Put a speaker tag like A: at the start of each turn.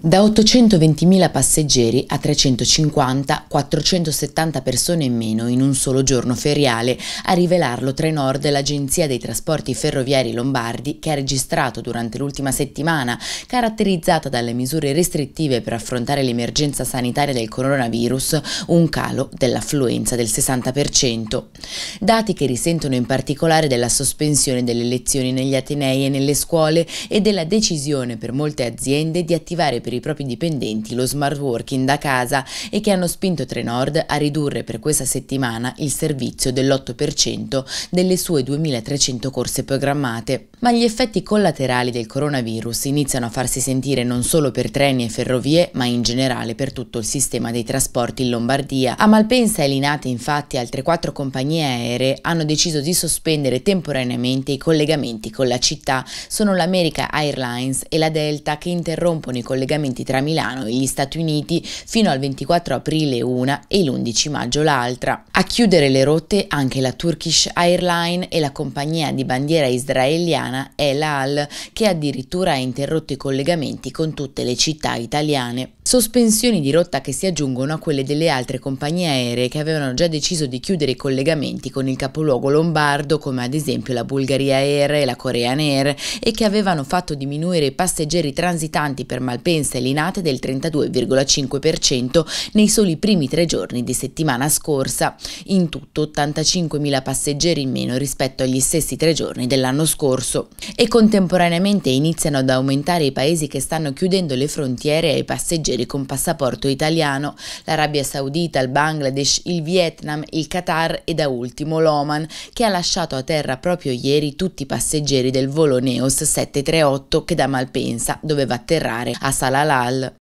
A: Da 820.000 passeggeri a 350, 470 persone in meno in un solo giorno feriale, a rivelarlo Trenord, l'agenzia dei trasporti ferroviari lombardi, che ha registrato durante l'ultima settimana, caratterizzata dalle misure restrittive per affrontare l'emergenza sanitaria del coronavirus, un calo dell'affluenza del 60%. Dati che risentono in particolare della sospensione delle lezioni negli atenei e nelle scuole e della decisione per molte aziende di attivare per i propri dipendenti lo smart working da casa e che hanno spinto Trenord a ridurre per questa settimana il servizio dell'8% delle sue 2300 corse programmate. Ma gli effetti collaterali del coronavirus iniziano a farsi sentire non solo per treni e ferrovie, ma in generale per tutto il sistema dei trasporti in Lombardia. A Malpensa e Linate, infatti, altre quattro compagnie aeree hanno deciso di sospendere temporaneamente i collegamenti con la città. Sono l'America Airlines e la Delta che interrompono i collegamenti collegamenti tra Milano e gli Stati Uniti fino al 24 aprile una e l'11 maggio l'altra. A chiudere le rotte anche la Turkish Airlines e la compagnia di bandiera israeliana El Al che addirittura ha interrotto i collegamenti con tutte le città italiane. Sospensioni di rotta che si aggiungono a quelle delle altre compagnie aeree che avevano già deciso di chiudere i collegamenti con il capoluogo lombardo come ad esempio la Bulgaria Air e la Korean Air e che avevano fatto diminuire i passeggeri transitanti per Malpensa e Linate del 32,5% nei soli primi tre giorni di settimana scorsa. In tutto 85.000 passeggeri in meno rispetto agli stessi tre giorni dell'anno scorso. E contemporaneamente iniziano ad aumentare i paesi che stanno chiudendo le frontiere ai passeggeri con passaporto italiano, l'Arabia Saudita, il Bangladesh, il Vietnam, il Qatar e da ultimo l'Oman, che ha lasciato a terra proprio ieri tutti i passeggeri del volo Neos 738 che da Malpensa doveva atterrare a Salalal.